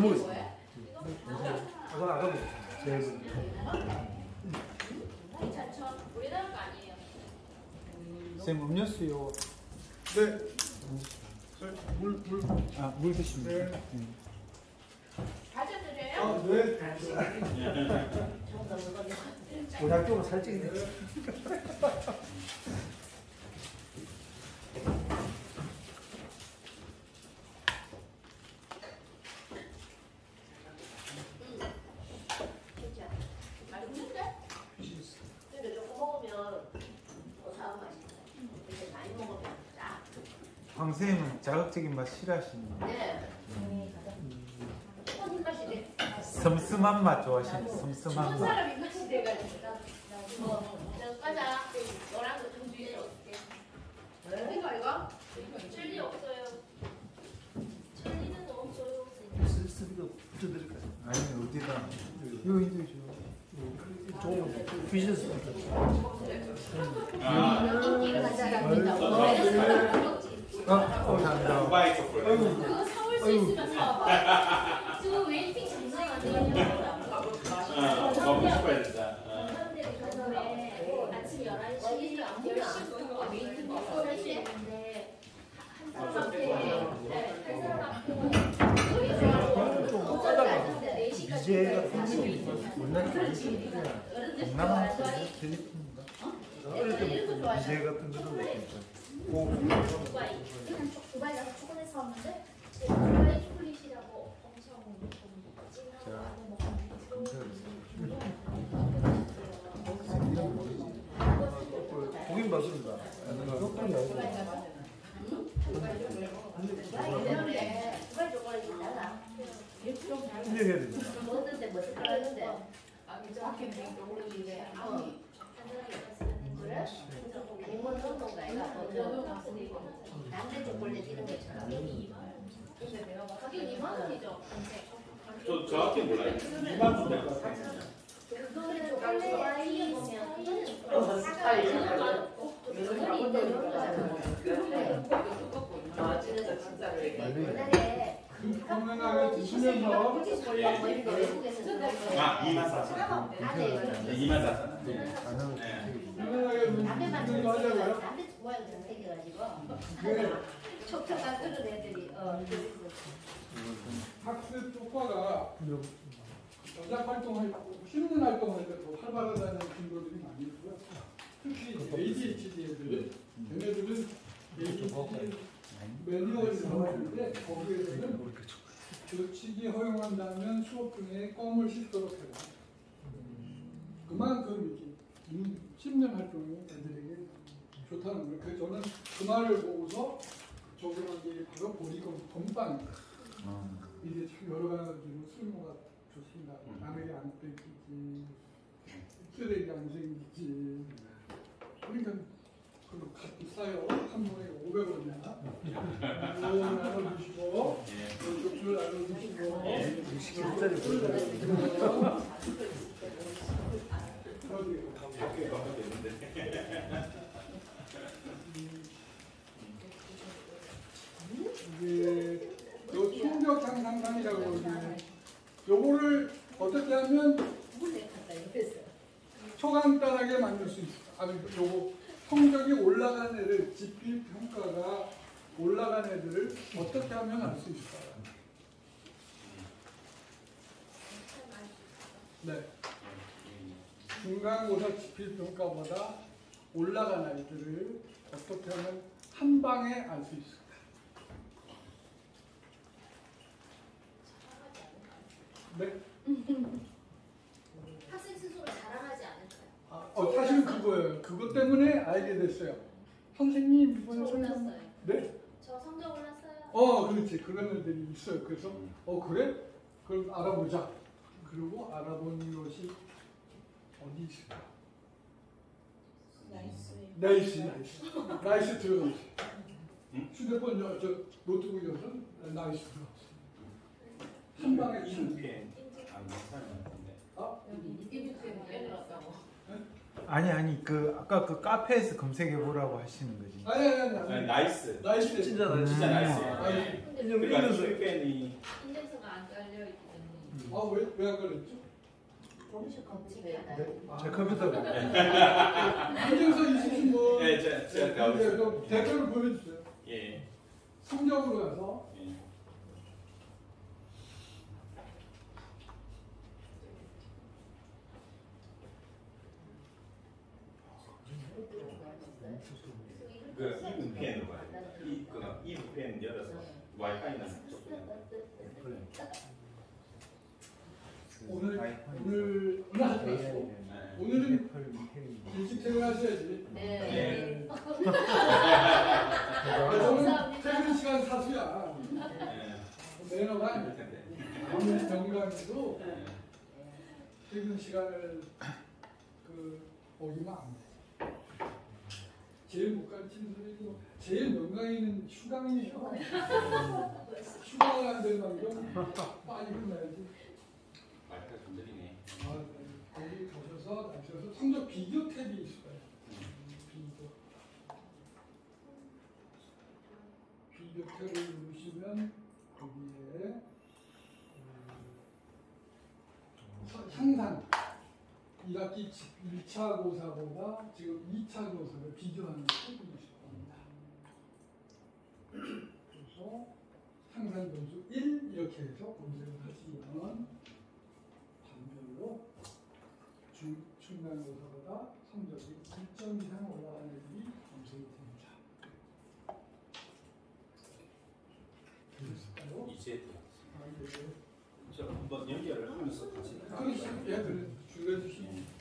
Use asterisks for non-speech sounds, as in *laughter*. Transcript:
뭐. 어, 쌤 음료수요. 네. 물, 물. 아, 물 드시면 네. 돼요. 음. 가져드려요? 아, 네. 고등학교가 살찌네. 황쌤은 자극적인 맛 싫어하시는 네. 무슨 맛이 돼? 섬슴한 맛 좋아하시는 죽은 섬슴한 맛. 사람이 맛이 돼가지고 뭐, 저 과자 노란 거좀 뒤에 어떻게? 이거 이거? 젤리 없어요. 젤리는 없어요. 스스로 붙여드릴까요? 아니 어디다? 이거 이거 줘. 좋은 비즈니스 준다고. 그래서 먹지. 아, 감사합니다. 두바이 초콜릿. 그거 사올 수 있으면 사봐. 지금 웨이팅. 어, 먹고 싶어야 된다. 어. 사람들이 가서 왜 아침 11시, 10시부터 웨이팅 먹고 할수 있는데 한 사람한테 네, 한 사람한테 우리 좋아하고 오전에 앉는데 4시까지 이제가 사실 원래 동남아 캘리포니아인가? 어릴 때부터 이제 같은 거를 먹으니까. 고 두바이 그냥 두바이 가서 초콜릿 사왔는데 그래? 초콜릿 이런 것처럼 가격 2만 원이죠 저 정확히 몰라요. 2만 원 될것 같아요. 그거는 초콜릿 사과 그거는 있는 거잖아 아, 2만 4천. 네, 2만 4천. 네. 건강하게 담배만 드시면서 하자고요. 담배 모양처럼 생겨가지고 네. 촉촉한 그런 애들이 어 학습 효과가 여자 활동할 힘든 활동할 때더 활발하다는 친구들이 많이 있고요. 특히 ADHD 애들, 얘네들은 ADHD 매뉴얼이 나왔는데 거기에서는 교칙이 허용한다면 수업 중에 껌을 씹도록 해라. 그만큼 이렇게 인- 씹는 활동이 애들에게 좋다는 거예요. 그래서 저는 그 말을 보고서 적용한 게 바로 보리껌 껌빵입니다. 이게 참 여러 가지로 쓸모가 좋습니다. 남에게 안 뺏기지, 쓰레기 안 생기지. 싸요. 한 번에 500원이야. 이거 나눠주시고, 이쪽 줄 나눠주시고, 실제로 저기 이렇게 밖에 있는데. 이게 요 충격 상상상이라고 그러는데 요거를 어떻게 하면 초간단하게 만들 수 있어. 아니 요거 성적이 올라간 애들 지필 평가가 올라간 애들을 어떻게 하면 알 수 있을까요? 네. 중간고사 지필 평가보다 올라간 아이들을 어떻게 하면 한 방에 알 수 있을까? 네. *laughs* 학생 스스로 자랑하지 않을까요? 아, 어, 그거예요. 그것 때문에 알게 됐어요. 선생님 이번에 올랐어요. 네? 저 성적 올랐어요. 어, 그렇지. 그런 애들이 있어요. 그래서 어 그래? 그럼 알아보자. 그리고 알아본 것이 어디 있을까? 나이스, 나이스, 나이스 *laughs* 들어갔어. 휴대폰 저, 저 노트북 여서 나이스 들어갔어. 한 방에 이 신기해. 안 괜찮은데. 아, 이비트에 왜 들었다고? 아니 아니 그 아까 그 카페에서 검색해 보라고 하시는 거지. 아니 아니 아니. 아니, 아니. 나이스. 나이스. 진짜 나 진짜 나이스. 아니. 그러니까 휴대폰이 인증서가 안 깔려 있기 때문에. 아왜왜안 걸렸죠? 네, 제 컴퓨터가 인증서 있으신 분. 예, 제가 제가 네, 가보겠습니다. 그럼 대표를 보여주세요. 예. 성적으로 가서 예. 그 이브펜으로 봐야 돼. 이 그거 이브펜 열어서 와이파이는 오늘 오늘 오늘 하지 마시고 오늘은 일찍 퇴근하셔야지. 네. 아, 저는 퇴근 시간 사수야. 예. 매너가 그럴 아니야. 텐데. 정리가해도 예. 퇴근 시간을 그 어기면 안 돼. 제일 못 가르치는 소리고 제일 명강이는 휴강이에요. 휴강을 안될 만큼 빨리 끝나야지. 와이파이 건드리네. 아, 네. 거기 가셔서 나셔서 성적 비교 탭이 있어요. 비교. 비교 탭을 누르시면 거기에 음, 항상 1학기 1차 고사보다 지금 2차 고사를 비교하는 있을 겁니다. 그래서 항상 점수 1 이렇게 해서 검색을 하시면 반별로 중, 중간고사보다 성적이 1점 이상 올라간 애들이 검색이 됩니다. 되셨을까요? 이제 아, 네. 저 한번 연결을 하면서 같이 그러시, 예, 그래, 줄여주시면